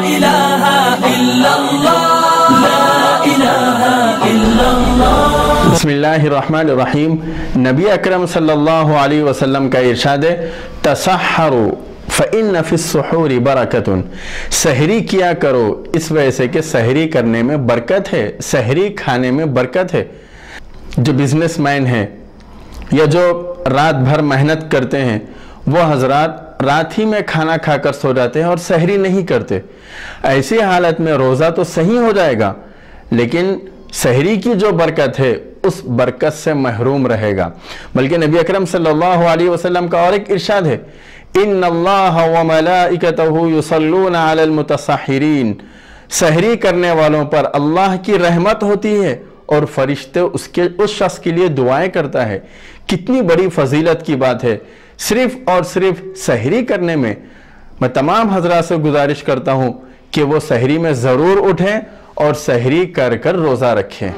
إله إلا الله. لا إله إلا الله بسم اللہ الرحمن الرحیم نبی اکرم صلی اللہ علیہ وسلم کا ارشاد ہے تسحروا فَإِنَّ فِي السُّحُورِ بَرَكَةٌ سحری کیا کرو اس وجہ سے کہ سحری کرنے میں برکت ہے سحری کھانے میں برکت ہے جو بزنس مین ہیں یا جو رات بھر محنت کرتے ہیں وہ حضرات رات ہی میں کھانا کھا کر سو جاتے ہیں اور سحری نہیں کرتے۔ ایسی حالت میں روزہ تو صحیح ہو جائے گا، لیکن سحری کی جو برکت ہے، اس برکت سے محروم رہے گا۔ بلکہ نبی اکرم صلی اللہ علیہ وسلم کا اور ایک ارشاد ہے، ان اللہ و ملائکتہ یصلون علی المتصحرین سحری کرنے والوں پر اللہ کی رحمت ہوتی ہے اور فرشتے اس کے، اس شخص کے لیے دعائیں کرتا ہے۔ کتنی بڑی فضیلت کی بات ہے۔ صرف اور صرف سحری کرنے میں میں تمام حضرات سے گزارش کرتا ہوں کہ وہ سحری میں ضرور اٹھیں اور سحری کر کر روزہ رکھیں۔